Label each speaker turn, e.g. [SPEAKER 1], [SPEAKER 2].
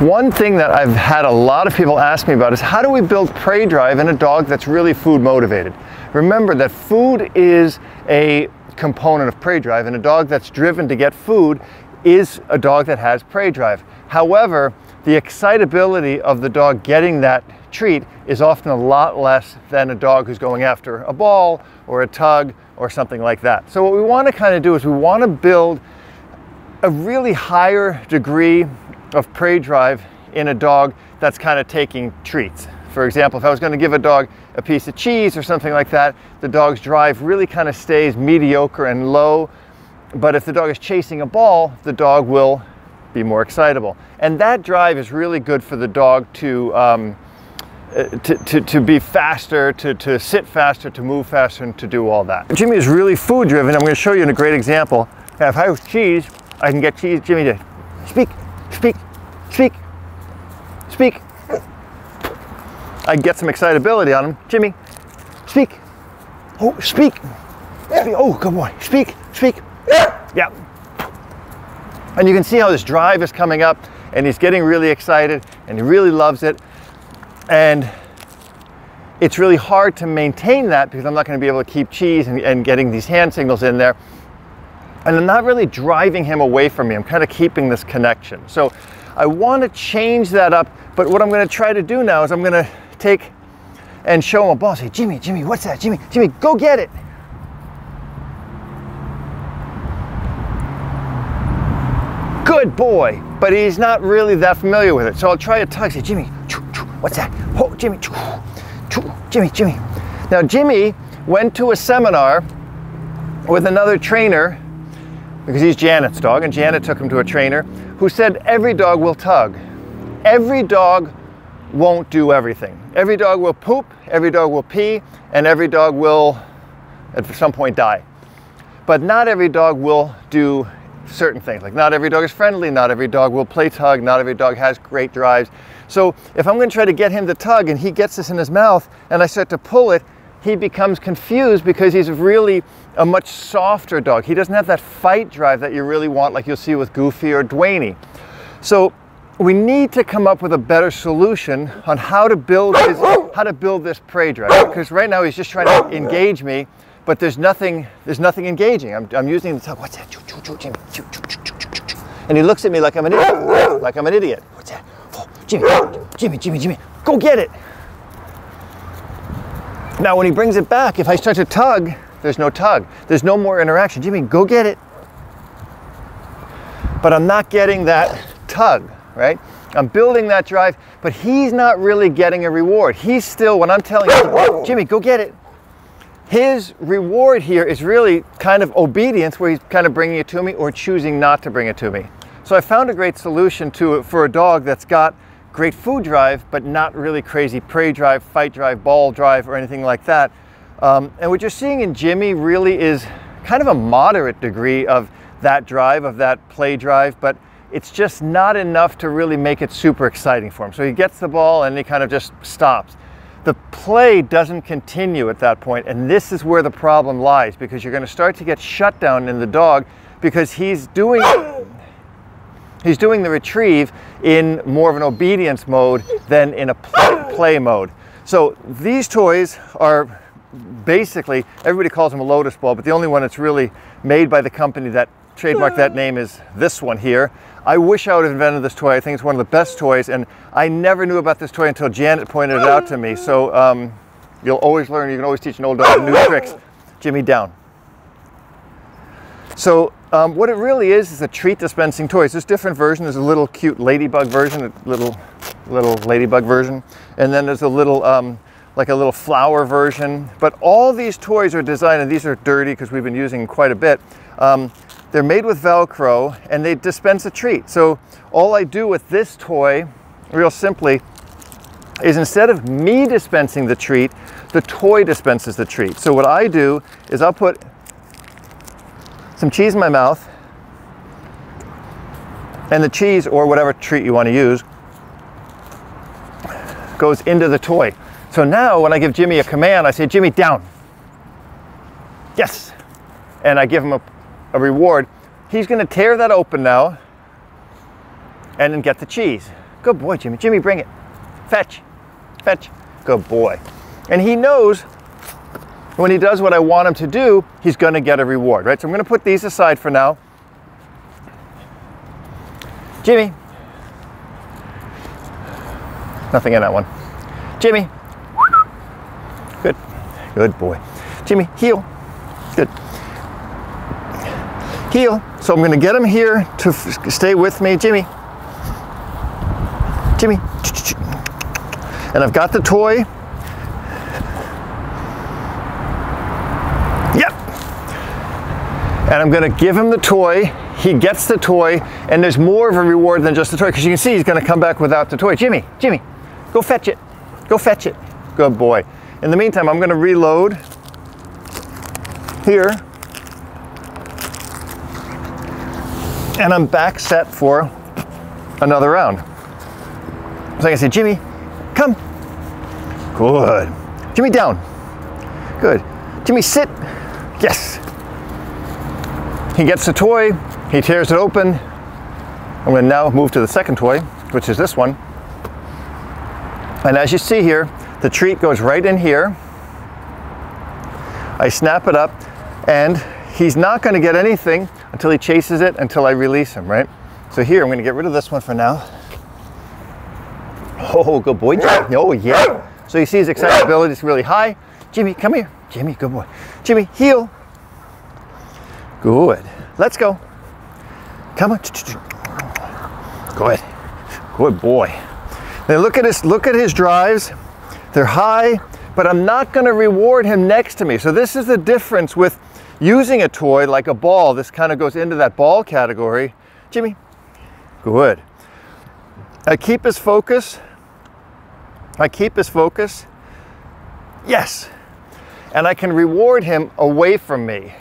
[SPEAKER 1] One thing that I've had a lot of people ask me about is how do we build prey drive in a dog that's really food motivated? Remember that food is a component of prey drive and a dog that's driven to get food is a dog that has prey drive. However, the excitability of the dog getting that treat is often a lot less than a dog who's going after a ball or a tug or something like that. So what we want to kind of do is we want to build a really higher degree of prey drive in a dog that's kind of taking treats. For example, if I was going to give a dog a piece of cheese or something like that, the dog's drive really kind of stays mediocre and low. But if the dog is chasing a ball, the dog will be more excitable. And that drive is really good for the dog to, um, uh, to, to, to, be faster, to, to sit faster, to move faster, and to do all that. Jimi is really food driven. I'm going to show you in a great example. If I have cheese, I can get cheese, Jimi to speak, speak, speak, speak. I get some excitability on him. Jimi, speak. Oh, speak. Oh, good boy. Speak, speak. Yeah. And you can see how this drive is coming up and he's getting really excited and he really loves it. And it's really hard to maintain that because I'm not going to be able to keep cheese and, and getting these hand signals in there. And I'm not really driving him away from me. I'm kind of keeping this connection. So I want to change that up. But what I'm going to try to do now is I'm going to take and show him a ball. Say, Jimi, Jimi, what's that? Jimi, Jimi, go get it. Good boy, but he's not really that familiar with it. So I'll try a tug. Say, Jimi, choo what's that? Oh, Jimi, choo, Jimi, Jimi. Now, Jimi went to a seminar with another trainer because he's Janet's dog, and Janet took him to a trainer who said every dog will tug. Every dog won't do everything. Every dog will poop, every dog will pee, and every dog will at some point die. But not every dog will do certain things. Like not every dog is friendly, not every dog will play tug, not every dog has great drives. So if I'm going to try to get him to tug and he gets this in his mouth and I start to pull it, he becomes confused because he's really a much softer dog. He doesn't have that fight drive that you really want like you'll see with Goofy or Dwayne. So we need to come up with a better solution on how to build his, how to build this prey drive because right now he's just trying to engage me but there's nothing there's nothing engaging. I'm, I'm using the tug what's that? And he looks at me like I'm an idiot like I'm an idiot. What's that? Oh, Jimi Jimi Jimi Jimi go get it now when he brings it back if I start to tug there's no tug there's no more interaction Jimi go get it but I'm not getting that tug right? I'm building that drive, but he's not really getting a reward. He's still, when I'm telling him, Jimi, go get it, his reward here is really kind of obedience where he's kind of bringing it to me or choosing not to bring it to me. So I found a great solution to it for a dog that's got great food drive, but not really crazy prey drive, fight drive, ball drive, or anything like that. Um, and what you're seeing in Jimi really is kind of a moderate degree of that drive, of that play drive, but it's just not enough to really make it super exciting for him. So he gets the ball and he kind of just stops. The play doesn't continue at that point, and this is where the problem lies because you're going to start to get shut down in the dog because he's doing he's doing the retrieve in more of an obedience mode than in a play, play mode. So these toys are basically everybody calls them a lotus ball, but the only one that's really made by the company that trademarked that name is this one here. I wish I would have invented this toy. I think it's one of the best toys, and I never knew about this toy until Janet pointed it out to me. So um, you'll always learn. You can always teach an old dog new tricks. Jimi down. So um, what it really is is a treat dispensing toy. There's different versions. There's a little cute ladybug version, a little little ladybug version, and then there's a little um, like a little flower version. But all these toys are designed, and these are dirty because we've been using quite a bit. Um, they're made with Velcro and they dispense a treat. So all I do with this toy, real simply, is instead of me dispensing the treat, the toy dispenses the treat. So what I do is I'll put some cheese in my mouth and the cheese or whatever treat you want to use goes into the toy. So now when I give Jimi a command, I say, Jimi, down. Yes. And I give him a a reward, he's going to tear that open now and then get the cheese. Good boy, Jimi. Jimi, bring it. Fetch. Fetch. Good boy. And he knows when he does what I want him to do, he's going to get a reward, right? So I'm going to put these aside for now. Jimi. Nothing in that one. Jimi. Good. Good boy. Jimi, heel. Good. Heel. So I'm going to get him here to stay with me. Jimi. Jimi. And I've got the toy. And I'm going to give him the toy. He gets the toy, and there's more of a reward than just the toy because you can see he's going to come back without the toy. Jimi, Jimi, go fetch it. Go fetch it. Good boy. In the meantime, I'm going to reload here. And I'm back set for another round. So I can say, Jimi, come. Good. Jimi, down. Good. Jimi, sit. Yes. He gets the toy, he tears it open. I'm going to now move to the second toy, which is this one. And as you see here, the treat goes right in here. I snap it up and he's not going to get anything until he chases it until I release him, right? So here, I'm going to get rid of this one for now. Oh, good boy. Oh, yeah. So you see his excitability is really high. Jimi, come here. Jimi, good boy. Jimi, heel. Good. Let's go. Come on. Good. Good boy. Now look at his look at his drives. They're high, but I'm not going to reward him next to me. So this is the difference with using a toy like a ball. This kind of goes into that ball category. Jimi. Good. I keep his focus. I keep his focus. Yes. And I can reward him away from me.